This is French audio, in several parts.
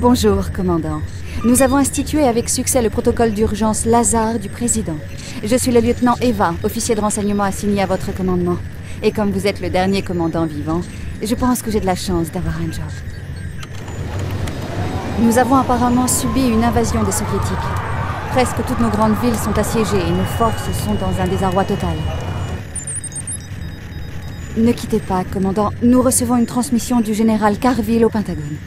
Bonjour, commandant. Nous avons institué avec succès le protocole d'urgence Lazare du président. Je suis le lieutenant Eva, officier de renseignement assigné à votre commandement. Et comme vous êtes le dernier commandant vivant, je pense que j'ai de la chance d'avoir un job. Nous avons apparemment subi une invasion des soviétiques. Presque toutes nos grandes villes sont assiégées et nos forces sont dans un désarroi total. Ne quittez pas, commandant. Nous recevons une transmission du général Carville au Pentagone.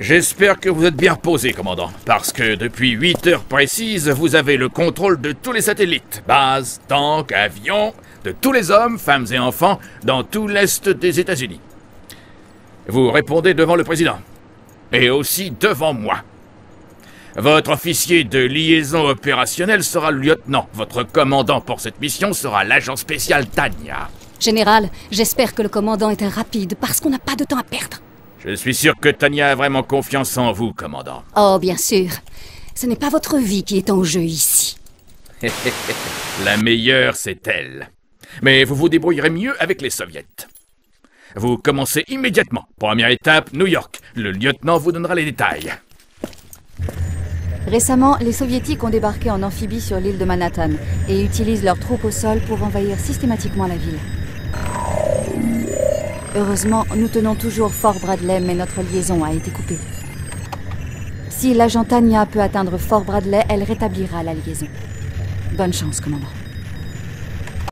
J'espère que vous êtes bien reposé, commandant, parce que depuis 8 heures précises, vous avez le contrôle de tous les satellites, bases, tanks, avions, de tous les hommes, femmes et enfants dans tout l'Est des États-Unis. Vous répondez devant le président, et aussi devant moi. Votre officier de liaison opérationnelle sera le lieutenant. Votre commandant pour cette mission sera l'agent spécial Tania. Général, j'espère que le commandant était rapide parce qu'on n'a pas de temps à perdre. Je suis sûr que Tania a vraiment confiance en vous, commandant. Oh, bien sûr. Ce n'est pas votre vie qui est en jeu ici. La meilleure, c'est elle. Mais vous vous débrouillerez mieux avec les soviets. Vous commencez immédiatement. Première étape, New York. Le lieutenant vous donnera les détails. Récemment, les soviétiques ont débarqué en amphibie sur l'île de Manhattan et utilisent leurs troupes au sol pour envahir systématiquement la ville. Heureusement, nous tenons toujours Fort Bradley, mais notre liaison a été coupée. Si l'agent Tania peut atteindre Fort Bradley, elle rétablira la liaison. Bonne chance, commandant.